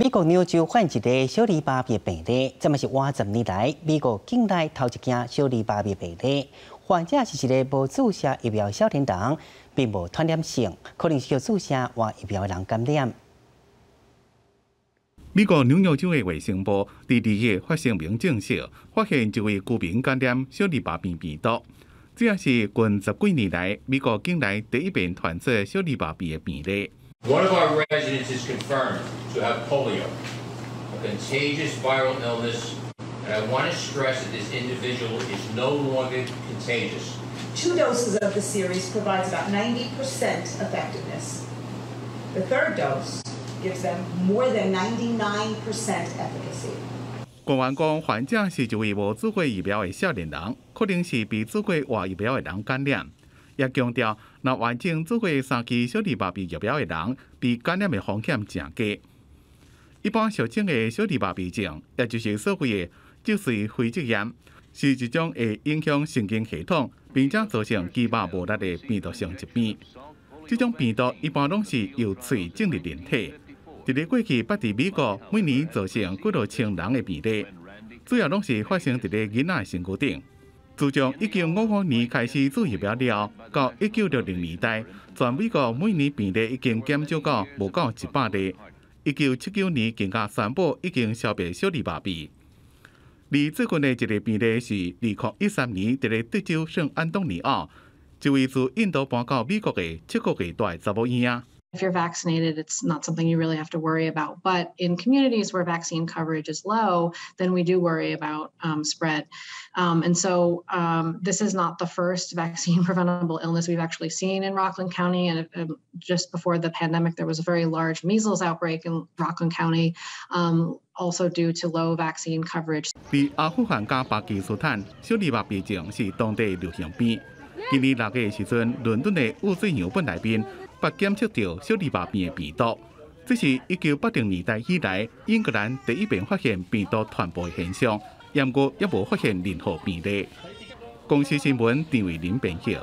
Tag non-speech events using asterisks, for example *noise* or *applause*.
美国纽州患一个小儿麻痹病例，这么是五十年来美国境内头一件小儿麻痹病例。患者是一个无注射疫苗小叮当，并无传染性，可能是有注射或疫苗的人感染。美国纽约州的卫生部第二日发声明证实，发现一位居民感染小儿麻痹病毒，这也是近十几年来美国境内第一遍传出小儿麻痹的病例。One of our residents is confirmed to have polio, a contagious viral illness, and I want to stress that this individual is no longer contagious. Two doses of the series provides about 90% effectiveness. The third dose gives them more than 99% efficacy. 官员讲，患者是一位无做过疫苗的少年人，可能是被做过活疫苗的人感染。 也强调，若完整做过三期小儿麻痹疫苗的人，被感染的风险正低。一般常见的小儿麻痹症，也就是所谓的就是肺积炎，是一种会影响神经系统，并且造成肌肉无力的病毒性疾病。这种病毒一般拢是由喙进入人体。伫咧过去，捌伫美国每年造成几多千人的病例，主要拢是发生伫咧囡仔身躯顶。自从一九五五年开始做疫苗了，到一九六零年代，全美国每年病例已经减少到无到一百例。一九七九年更加宣布已经消灭小儿麻痹。而最近的一个病例是二零一三年伫咧德州圣安东尼奥，一位自印度搬到美国的七个月大查某婴仔。If you're vaccinated, it's not something you really have to worry about. But in communities where vaccine coverage is low, then we do worry about um, spread. Um, and so um, this is not the first *laughs* vaccine preventable illness we've actually seen in Rockland County. And um, just before the pandemic, there was a very large measles outbreak in Rockland County. Um, also due to low vaccine coverage. 伫阿富汗加巴基斯坦，小儿麻痹症是当地流行病。 今年六月时阵，伦敦的污水样本内面被检测到小儿麻痹的病毒，这是一九八零年代以来英格兰第一遍发现病毒传播的现象，不过也无发现任何病例。公司新闻张伟林编写。